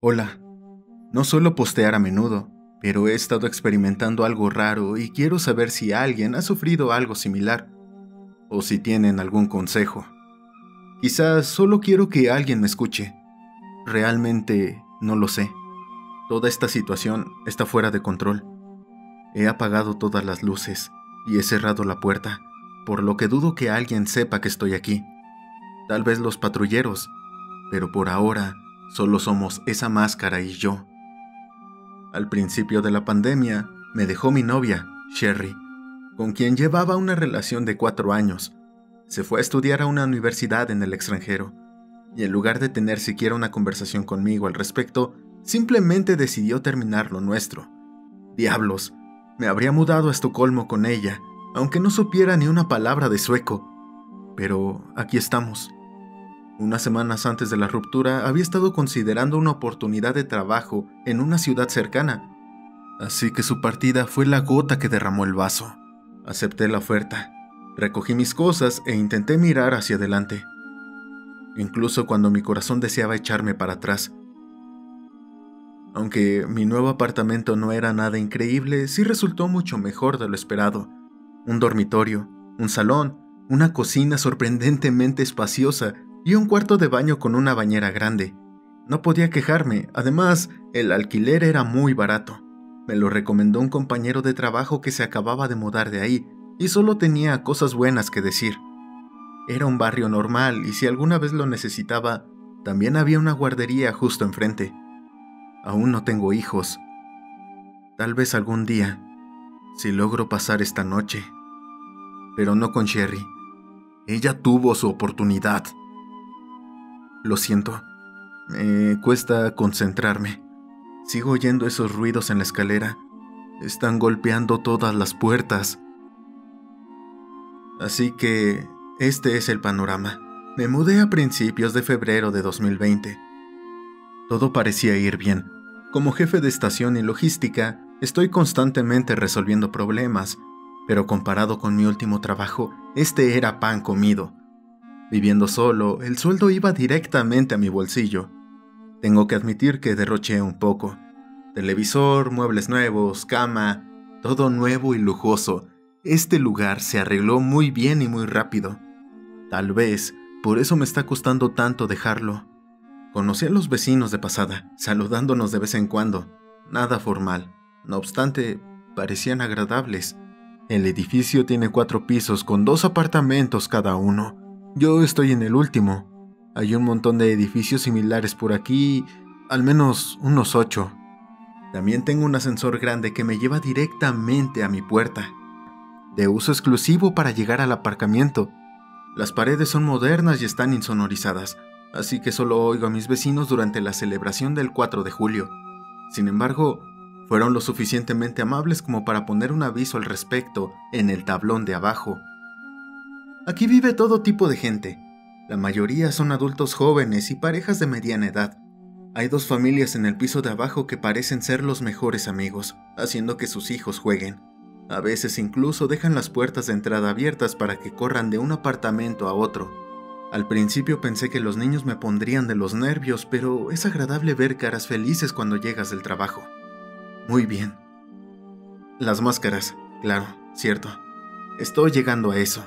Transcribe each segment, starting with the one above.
Hola. No suelo postear a menudo, pero he estado experimentando algo raro y quiero saber si alguien ha sufrido algo similar o si tienen algún consejo. Quizás solo quiero que alguien me escuche. Realmente no lo sé. Toda esta situación está fuera de control. He apagado todas las luces y he cerrado la puerta, por lo que dudo que alguien sepa que estoy aquí. Tal vez los patrulleros, pero por ahora solo somos esa máscara y yo. Al principio de la pandemia me dejó mi novia, Sherry, con quien llevaba una relación de cuatro años. Se fue a estudiar a una universidad en el extranjero, y en lugar de tener siquiera una conversación conmigo al respecto, simplemente decidió terminar lo nuestro. Diablos, me habría mudado a Estocolmo con ella, aunque no supiera ni una palabra de sueco. Pero aquí estamos. Unas semanas antes de la ruptura había estado considerando una oportunidad de trabajo en una ciudad cercana, así que su partida fue la gota que derramó el vaso. Acepté la oferta, recogí mis cosas e intenté mirar hacia adelante, incluso cuando mi corazón deseaba echarme para atrás. Aunque mi nuevo apartamento no era nada increíble, sí resultó mucho mejor de lo esperado. Un dormitorio, un salón, una cocina sorprendentemente espaciosa y un cuarto de baño con una bañera grande. No podía quejarme, además, el alquiler era muy barato. Me lo recomendó un compañero de trabajo que se acababa de mudar de ahí y solo tenía cosas buenas que decir. Era un barrio normal y si alguna vez lo necesitaba, también había una guardería justo enfrente. Aún no tengo hijos. Tal vez algún día, si logro pasar esta noche. Pero no con Sherry. Ella tuvo su oportunidad. Lo siento. Me cuesta concentrarme. Sigo oyendo esos ruidos en la escalera. Están golpeando todas las puertas. Así que este es el panorama. Me mudé a principios de febrero de 2020. Todo parecía ir bien. Como jefe de estación y logística, estoy constantemente resolviendo problemas, pero comparado con mi último trabajo, este era pan comido. Viviendo solo, el sueldo iba directamente a mi bolsillo. Tengo que admitir que derroché un poco. Televisor, muebles nuevos, cama, todo nuevo y lujoso. Este lugar se arregló muy bien y muy rápido. Tal vez por eso me está costando tanto dejarlo. Conocí a los vecinos de pasada, saludándonos de vez en cuando. Nada formal. No obstante, parecían agradables. El edificio tiene cuatro pisos con dos apartamentos cada uno. Yo estoy en el último. Hay un montón de edificios similares por aquí, al menos unos ocho. También tengo un ascensor grande que me lleva directamente a mi puerta, de uso exclusivo para llegar al aparcamiento. Las paredes son modernas y están insonorizadas, así que solo oigo a mis vecinos durante la celebración del 4 de julio. Sin embargo, fueron lo suficientemente amables como para poner un aviso al respecto en el tablón de abajo. Aquí vive todo tipo de gente. La mayoría son adultos jóvenes y parejas de mediana edad. Hay dos familias en el piso de abajo que parecen ser los mejores amigos, haciendo que sus hijos jueguen. A veces incluso dejan las puertas de entrada abiertas para que corran de un apartamento a otro. Al principio pensé que los niños me pondrían de los nervios, pero es agradable ver caras felices cuando llegas del trabajo. Muy bien. Las máscaras, claro, cierto. Estoy llegando a eso.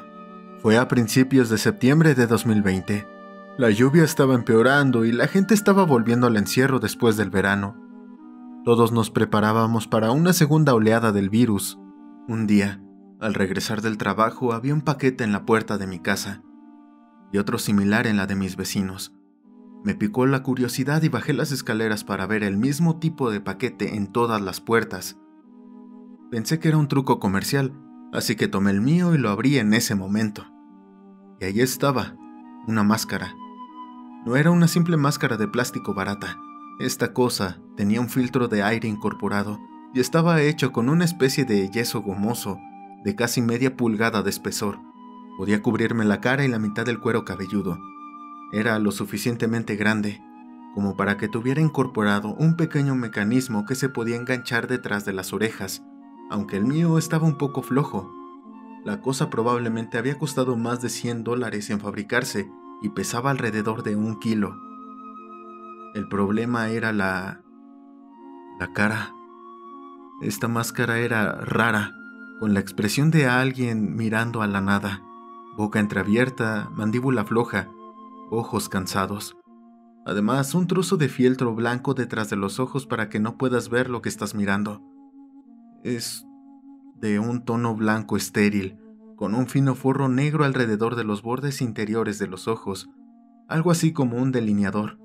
Fue a principios de septiembre de 2020. La lluvia estaba empeorando y la gente estaba volviendo al encierro después del verano. Todos nos preparábamos para una segunda oleada del virus. Un día, al regresar del trabajo, había un paquete en la puerta de mi casa y otro similar en la de mis vecinos. Me picó la curiosidad y bajé las escaleras para ver el mismo tipo de paquete en todas las puertas. Pensé que era un truco comercial, así que tomé el mío y lo abrí en ese momento. Y ahí estaba, una máscara. No era una simple máscara de plástico barata. Esta cosa tenía un filtro de aire incorporado y estaba hecho con una especie de yeso gomoso de casi media pulgada de espesor. Podía cubrirme la cara y la mitad del cuero cabelludo. Era lo suficientemente grande como para que tuviera incorporado un pequeño mecanismo que se podía enganchar detrás de las orejas aunque el mío estaba un poco flojo. La cosa probablemente había costado más de 100 dólares en fabricarse y pesaba alrededor de un kilo. El problema era la... la cara. Esta máscara era rara, con la expresión de alguien mirando a la nada, boca entreabierta, mandíbula floja, ojos cansados. Además, un trozo de fieltro blanco detrás de los ojos para que no puedas ver lo que estás mirando. Es de un tono blanco estéril, con un fino forro negro alrededor de los bordes interiores de los ojos, algo así como un delineador.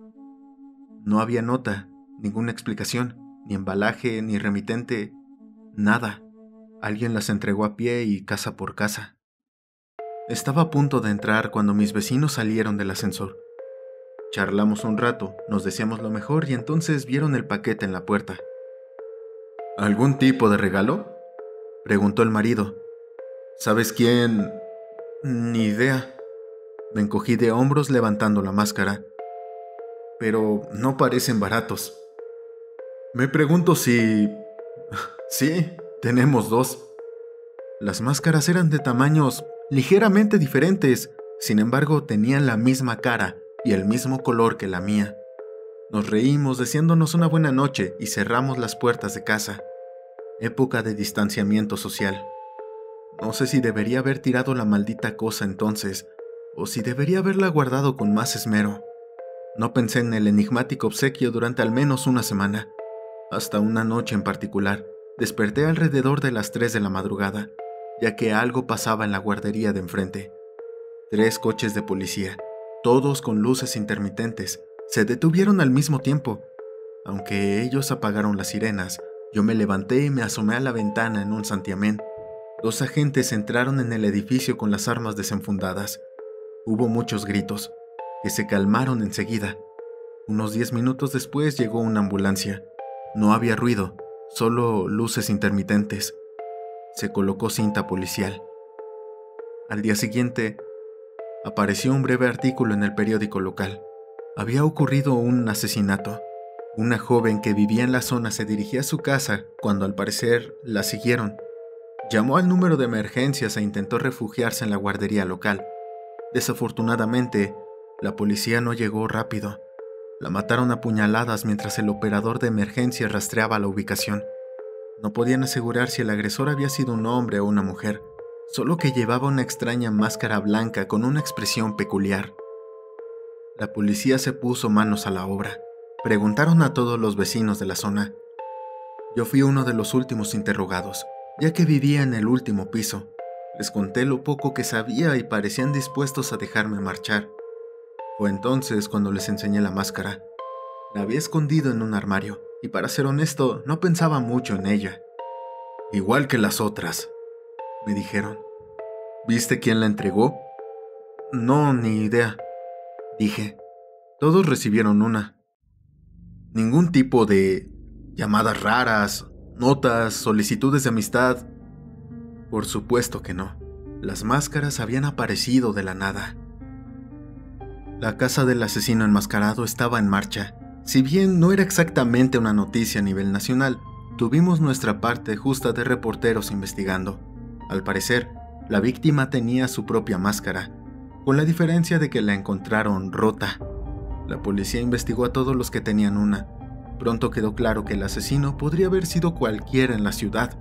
No había nota, ninguna explicación, ni embalaje, ni remitente, nada. Alguien las entregó a pie y casa por casa. Estaba a punto de entrar cuando mis vecinos salieron del ascensor. Charlamos un rato, nos deseamos lo mejor y entonces vieron el paquete en la puerta. ¿Algún tipo de regalo? Preguntó el marido. ¿Sabes quién? Ni idea. Me encogí de hombros levantando la máscara. Pero no parecen baratos. Me pregunto si... Sí, tenemos dos. Las máscaras eran de tamaños ligeramente diferentes, sin embargo tenían la misma cara y el mismo color que la mía. Nos reímos deseándonos una buena noche y cerramos las puertas de casa. Época de distanciamiento social. No sé si debería haber tirado la maldita cosa entonces, o si debería haberla guardado con más esmero. No pensé en el enigmático obsequio durante al menos una semana. Hasta una noche en particular, desperté alrededor de las 3 de la madrugada, ya que algo pasaba en la guardería de enfrente. Tres coches de policía, todos con luces intermitentes, se detuvieron al mismo tiempo. Aunque ellos apagaron las sirenas, yo me levanté y me asomé a la ventana en un santiamén. Dos agentes entraron en el edificio con las armas desenfundadas. Hubo muchos gritos, que se calmaron enseguida. Unos diez minutos después llegó una ambulancia. No había ruido, solo luces intermitentes. Se colocó cinta policial. Al día siguiente, apareció un breve artículo en el periódico local. Había ocurrido un asesinato. Una joven que vivía en la zona se dirigía a su casa cuando al parecer la siguieron. Llamó al número de emergencias e intentó refugiarse en la guardería local. Desafortunadamente, la policía no llegó rápido. La mataron a puñaladas mientras el operador de emergencia rastreaba la ubicación. No podían asegurar si el agresor había sido un hombre o una mujer solo que llevaba una extraña máscara blanca con una expresión peculiar. La policía se puso manos a la obra. Preguntaron a todos los vecinos de la zona. Yo fui uno de los últimos interrogados, ya que vivía en el último piso. Les conté lo poco que sabía y parecían dispuestos a dejarme marchar. Fue entonces cuando les enseñé la máscara. La había escondido en un armario, y para ser honesto, no pensaba mucho en ella. Igual que las otras, me dijeron. ¿Viste quién la entregó? No, ni idea. Dije. Todos recibieron una. Ningún tipo de llamadas raras, notas, solicitudes de amistad. Por supuesto que no. Las máscaras habían aparecido de la nada. La casa del asesino enmascarado estaba en marcha. Si bien no era exactamente una noticia a nivel nacional, tuvimos nuestra parte justa de reporteros investigando. Al parecer, la víctima tenía su propia máscara, con la diferencia de que la encontraron rota. La policía investigó a todos los que tenían una. Pronto quedó claro que el asesino podría haber sido cualquiera en la ciudad.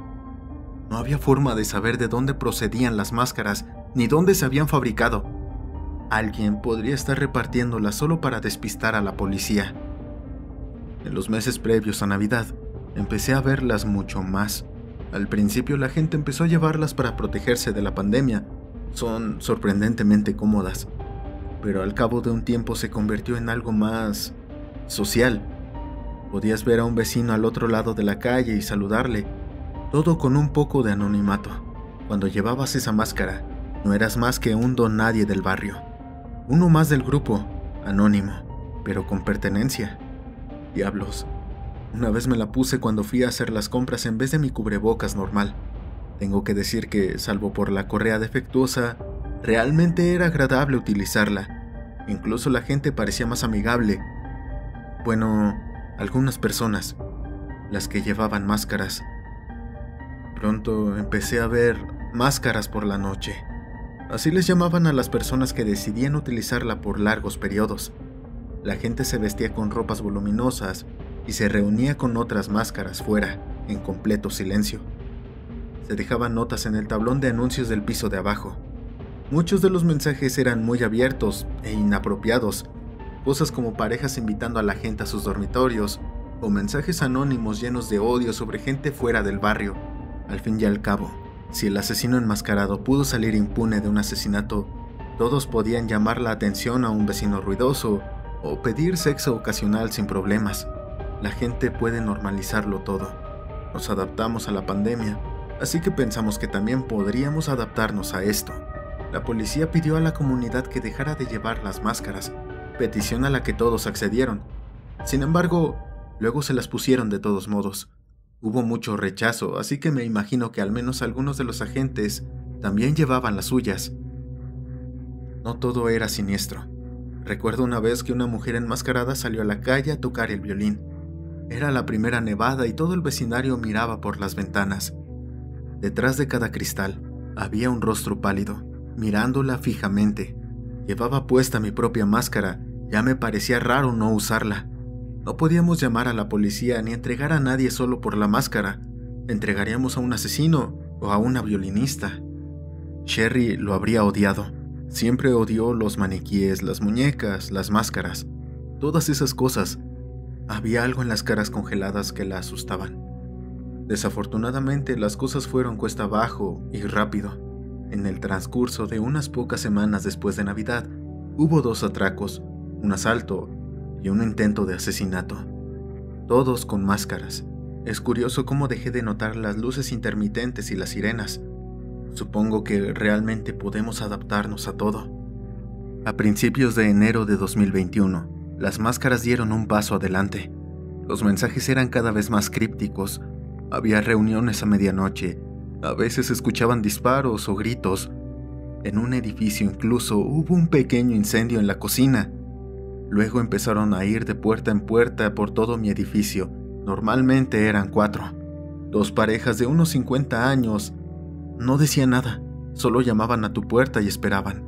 No había forma de saber de dónde procedían las máscaras ni dónde se habían fabricado. Alguien podría estar repartiéndolas solo para despistar a la policía. En los meses previos a Navidad, empecé a verlas mucho más. Al principio la gente empezó a llevarlas para protegerse de la pandemia. Son sorprendentemente cómodas. Pero al cabo de un tiempo se convirtió en algo más social. Podías ver a un vecino al otro lado de la calle y saludarle, todo con un poco de anonimato. Cuando llevabas esa máscara, no eras más que un don nadie del barrio. Uno más del grupo, anónimo, pero con pertenencia. Diablos, una vez me la puse cuando fui a hacer las compras en vez de mi cubrebocas normal. Tengo que decir que, salvo por la correa defectuosa, realmente era agradable utilizarla. Incluso la gente parecía más amigable. Bueno, algunas personas, las que llevaban máscaras. Pronto empecé a ver máscaras por la noche. Así les llamaban a las personas que decidían utilizarla por largos periodos. La gente se vestía con ropas voluminosas y se reunía con otras máscaras fuera, en completo silencio. Se dejaban notas en el tablón de anuncios del piso de abajo. Muchos de los mensajes eran muy abiertos e inapropiados, cosas como parejas invitando a la gente a sus dormitorios, o mensajes anónimos llenos de odio sobre gente fuera del barrio. Al fin y al cabo, si el asesino enmascarado pudo salir impune de un asesinato, todos podían llamar la atención a un vecino ruidoso o pedir sexo ocasional sin problemas. La gente puede normalizarlo todo. Nos adaptamos a la pandemia, así que pensamos que también podríamos adaptarnos a esto. La policía pidió a la comunidad que dejara de llevar las máscaras, petición a la que todos accedieron. Sin embargo, luego se las pusieron de todos modos. Hubo mucho rechazo, así que me imagino que al menos algunos de los agentes también llevaban las suyas. No todo era siniestro. Recuerdo una vez que una mujer enmascarada salió a la calle a tocar el violín. Era la primera nevada y todo el vecindario miraba por las ventanas. Detrás de cada cristal había un rostro pálido, mirándola fijamente. Llevaba puesta mi propia máscara, ya me parecía raro no usarla. No podíamos llamar a la policía ni entregar a nadie solo por la máscara. Entregaríamos a un asesino o a una violinista. Sherry lo habría odiado. Siempre odió los maniquíes, las muñecas, las máscaras, todas esas cosas. Había algo en las caras congeladas que la asustaban. Desafortunadamente las cosas fueron cuesta abajo y rápido. En el transcurso de unas pocas semanas después de Navidad, hubo dos atracos, un asalto y un intento de asesinato. Todos con máscaras. Es curioso cómo dejé de notar las luces intermitentes y las sirenas. Supongo que realmente podemos adaptarnos a todo. A principios de enero de 2021, las máscaras dieron un paso adelante. Los mensajes eran cada vez más crípticos. Había reuniones a medianoche. A veces escuchaban disparos o gritos. En un edificio incluso hubo un pequeño incendio en la cocina. Luego empezaron a ir de puerta en puerta por todo mi edificio. Normalmente eran cuatro. Dos parejas de unos 50 años no decían nada, solo llamaban a tu puerta y esperaban.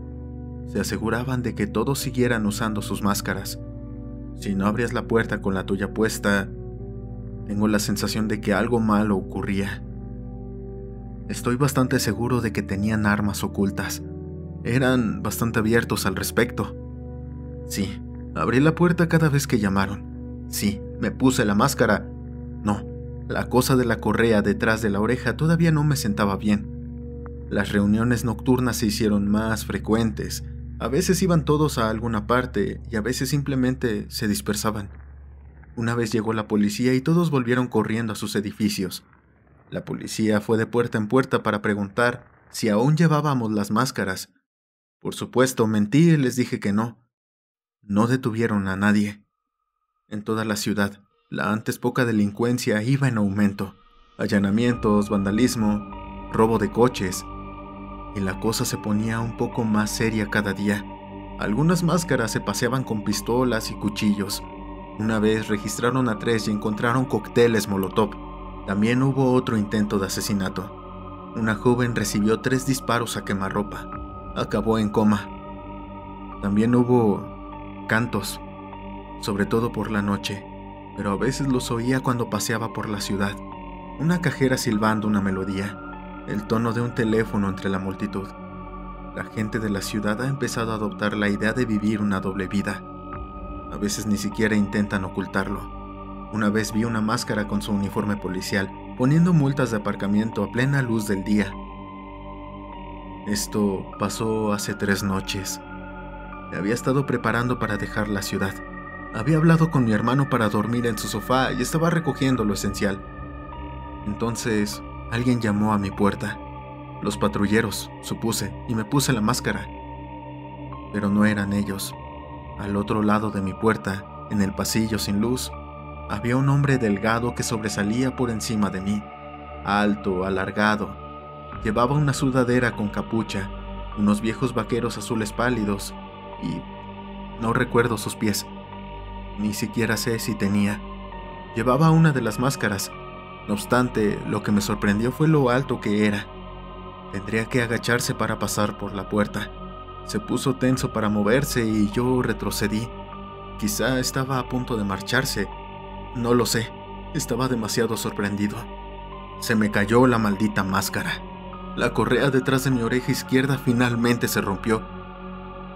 Se aseguraban de que todos siguieran usando sus máscaras. Si no abrías la puerta con la tuya puesta, tengo la sensación de que algo malo ocurría. Estoy bastante seguro de que tenían armas ocultas. Eran bastante abiertos al respecto. Sí, abrí la puerta cada vez que llamaron. Sí, me puse la máscara. No, la cosa de la correa detrás de la oreja todavía no me sentaba bien. Las reuniones nocturnas se hicieron más frecuentes. A veces iban todos a alguna parte y a veces simplemente se dispersaban. Una vez llegó la policía y todos volvieron corriendo a sus edificios. La policía fue de puerta en puerta para preguntar si aún llevábamos las máscaras. Por supuesto, mentí y les dije que no. No detuvieron a nadie. En toda la ciudad, la antes poca delincuencia iba en aumento. Allanamientos, vandalismo, robo de coches, y la cosa se ponía un poco más seria cada día. Algunas máscaras se paseaban con pistolas y cuchillos. Una vez registraron a tres y encontraron cócteles Molotov. También hubo otro intento de asesinato. Una joven recibió tres disparos a quemarropa. Acabó en coma. También hubo cantos, sobre todo por la noche, pero a veces los oía cuando paseaba por la ciudad. Una cajera silbando una melodía el tono de un teléfono entre la multitud. La gente de la ciudad ha empezado a adoptar la idea de vivir una doble vida. A veces ni siquiera intentan ocultarlo. Una vez vi una máscara con su uniforme policial poniendo multas de aparcamiento a plena luz del día. Esto pasó hace tres noches. Me había estado preparando para dejar la ciudad. Había hablado con mi hermano para dormir en su sofá y estaba recogiendo lo esencial. Entonces Alguien llamó a mi puerta. Los patrulleros, supuse, y me puse la máscara. Pero no eran ellos. Al otro lado de mi puerta, en el pasillo sin luz, había un hombre delgado que sobresalía por encima de mí, alto, alargado. Llevaba una sudadera con capucha, unos viejos vaqueros azules pálidos y no recuerdo sus pies. Ni siquiera sé si tenía. Llevaba una de las máscaras, no obstante, lo que me sorprendió fue lo alto que era. Tendría que agacharse para pasar por la puerta. Se puso tenso para moverse y yo retrocedí. Quizá estaba a punto de marcharse. No lo sé. Estaba demasiado sorprendido. Se me cayó la maldita máscara. La correa detrás de mi oreja izquierda finalmente se rompió.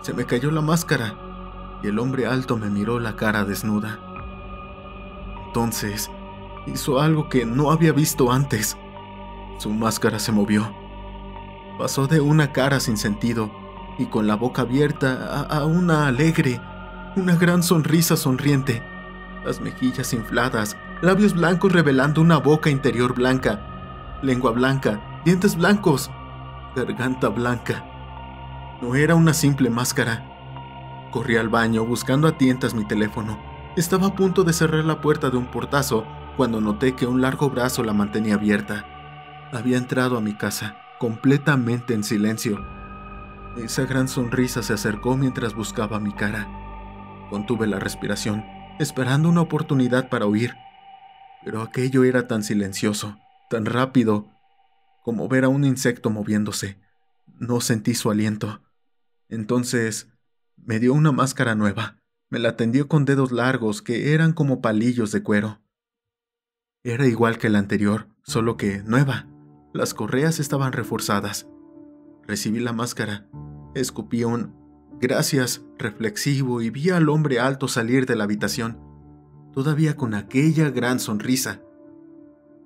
Se me cayó la máscara y el hombre alto me miró la cara desnuda. Entonces, hizo algo que no había visto antes. Su máscara se movió. Pasó de una cara sin sentido y con la boca abierta a, una alegre, una gran sonrisa sonriente, las mejillas infladas, labios blancos revelando una boca interior blanca, lengua blanca, dientes blancos, garganta blanca. No era una simple máscara. Corrí al baño buscando a tientas mi teléfono. Estaba a punto de cerrar la puerta de un portazo cuando noté que un largo brazo la mantenía abierta. Había entrado a mi casa, completamente en silencio. Esa gran sonrisa se acercó mientras buscaba mi cara. Contuve la respiración, esperando una oportunidad para huir. Pero aquello era tan silencioso, tan rápido, como ver a un insecto moviéndose. No sentí su aliento. Entonces, me dio una máscara nueva. Me la tendió con dedos largos que eran como palillos de cuero. Era igual que la anterior, solo que nueva. Las correas estaban reforzadas. Recibí la máscara, escupí un gracias reflexivo y vi al hombre alto salir de la habitación, todavía con aquella gran sonrisa.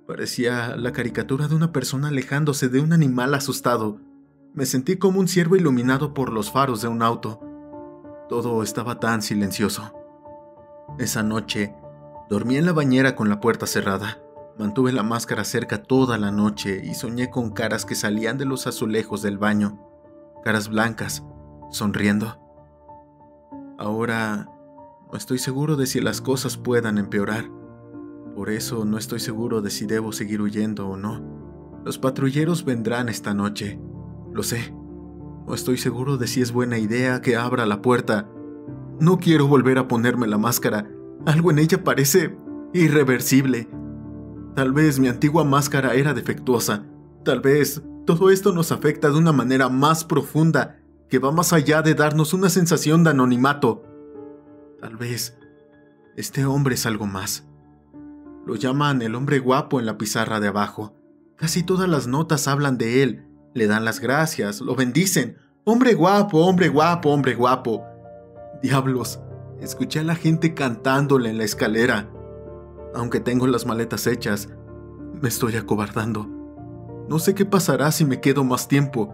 Parecía la caricatura de una persona alejándose de un animal asustado. Me sentí como un ciervo iluminado por los faros de un auto. Todo estaba tan silencioso. Esa noche, dormí en la bañera con la puerta cerrada. Mantuve la máscara cerca toda la noche y soñé con caras que salían de los azulejos del baño. Caras blancas, sonriendo. Ahora no estoy seguro de si las cosas puedan empeorar. Por eso no estoy seguro de si debo seguir huyendo o no. Los patrulleros vendrán esta noche. Lo sé. No estoy seguro de si es buena idea que abra la puerta. No quiero volver a ponerme la máscara. Algo en ella parece irreversible. Tal vez mi antigua máscara era defectuosa. Tal vez todo esto nos afecta de una manera más profunda que va más allá de darnos una sensación de anonimato. Tal vez este hombre es algo más. Lo llaman el hombre guapo en la pizarra de abajo. Casi todas las notas hablan de él, le dan las gracias, lo bendicen. Hombre guapo, hombre guapo, hombre guapo. Diablos, escuché a la gente cantándole en la escalera. Aunque tengo las maletas hechas, me estoy acobardando. No sé qué pasará si me quedo más tiempo.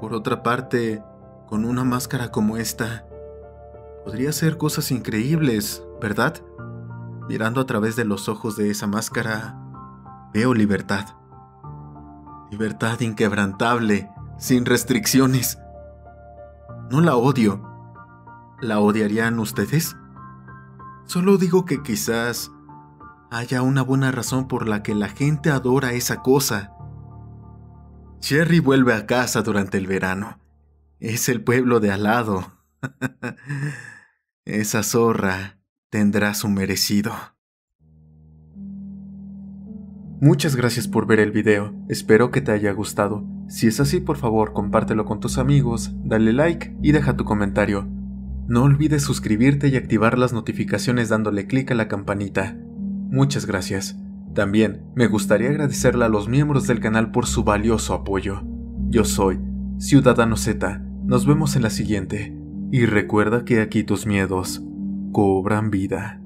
Por otra parte, con una máscara como esta, podría hacer cosas increíbles, ¿verdad? Mirando a través de los ojos de esa máscara, veo libertad. Libertad inquebrantable, sin restricciones. No la odio. ¿La odiarían ustedes? Solo digo que quizás haya una buena razón por la que la gente adora esa cosa. Cherry vuelve a casa durante el verano. Es el pueblo de al lado. esa zorra tendrá su merecido. Muchas gracias por ver el video, espero que te haya gustado. Si es así, por favor, compártelo con tus amigos, dale like y deja tu comentario. No olvides suscribirte y activar las notificaciones dándole clic a la campanita. Muchas gracias. También me gustaría agradecerle a los miembros del canal por su valioso apoyo. Yo soy Ciudadano Z, nos vemos en la siguiente. Y recuerda que aquí tus miedos cobran vida.